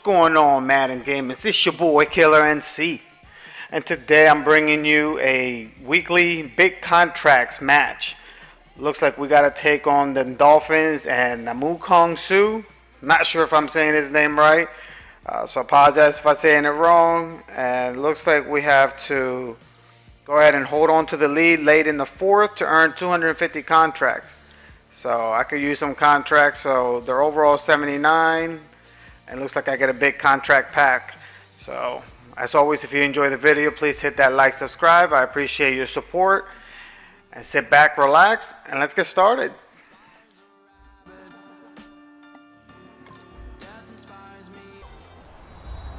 going on, Madden Gamers? This is your boy Killer NC, and today I'm bringing you a weekly big contracts match. Looks like we got to take on the Dolphins and Ndamukong Suh. Not sure if I'm saying his name right, uh, so apologize if I'm saying it wrong. And looks like we have to go ahead and hold on to the lead late in the fourth to earn 250 contracts. So I could use some contracts. So they're overall 79 and looks like I get a big contract pack. So as always, if you enjoy the video, please hit that like, subscribe. I appreciate your support. And sit back, relax, and let's get started.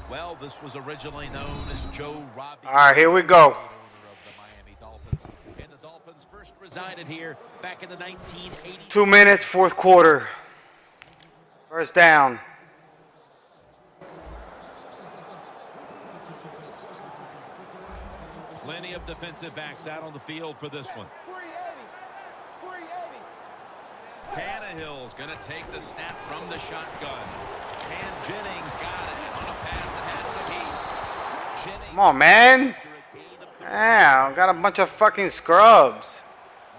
Well, this was originally known as Joe Robbie. All right, here we go. of the Miami Dolphins. And the Dolphins first resided here back in the 1980s. Two minutes, fourth quarter. First down. Plenty of defensive backs out on the field for this one. 380. 380. Tannehill's going to take the snap from the shotgun. And Jennings got it on a pass that had some heat. Jennings Come on, man. after a gain of Yeah, got a bunch of fucking scrubs.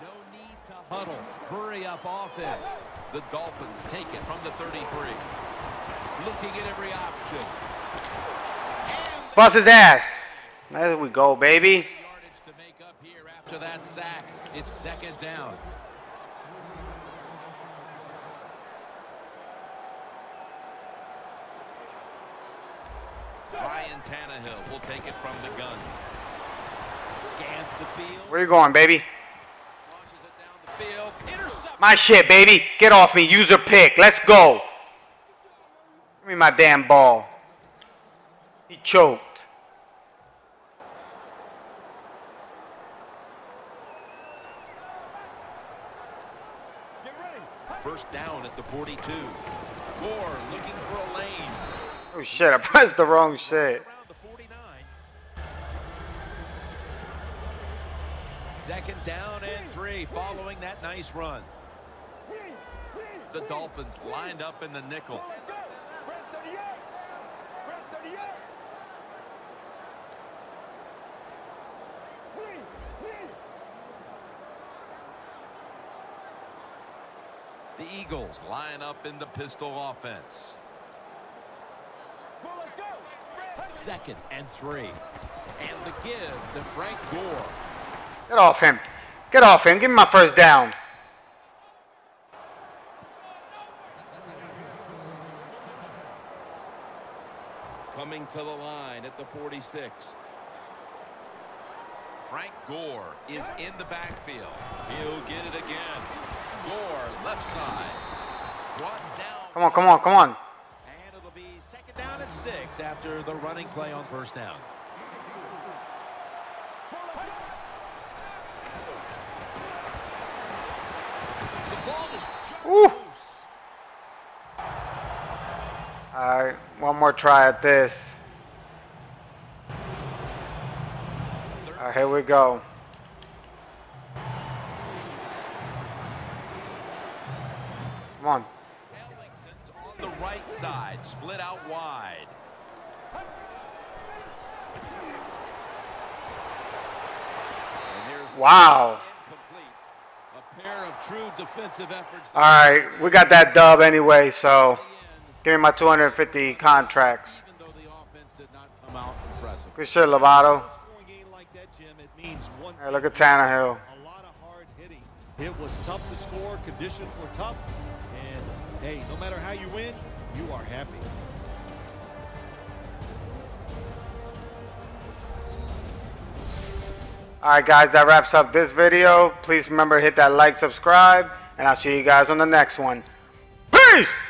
No need to huddle. Hurry up offense. The Dolphins take it from the 33. Looking at every option. Bust his ass. There we go, baby. Yardage to make up here after that sack. It's second down. Ryan Tannehill will take it from the gun. Scans the field. Where you going, baby? Launches it down the field. My shit, baby. Get off me. User pick. Let's go. Give me my damn ball. He choked. Get ready. First down at the 42. Gore looking for a lane. Oh shit, I pressed the wrong shit. Around the 49. Second down and three following that nice run. The Dolphins lined up in the nickel. Let's go. Red 38. Red 38. Three. Three. The Eagles line up in the pistol offense. Well, let's go. Red. Second and three. And the give to Frank Gore. Get off him. Get off him. Give me my first down. Coming to the line at the 46. Frank Gore is in the backfield. He'll get it again. Gore left side. Come on, come on, come on. And it'll be second down and six after the running play on first down. The ball is Ooh. loose. All right, one more try at this. All right, here we go. Come on. Ellington's on the right side, split out wide. Wow. A pair of true defensive efforts. All right, we got that dub anyway, so give me my 250 contracts. Even though the offense did not come out impressive. Good shit, Lovato. scoring game like that, Jim, it means one Hey, look at Tannehill. a lot of hard hitting. It was tough to score, conditions were tough, hey, no matter how you win, you are happy. All right, guys, that wraps up this video. Please remember to hit that like, subscribe, and I'll see you guys on the next one. Peace!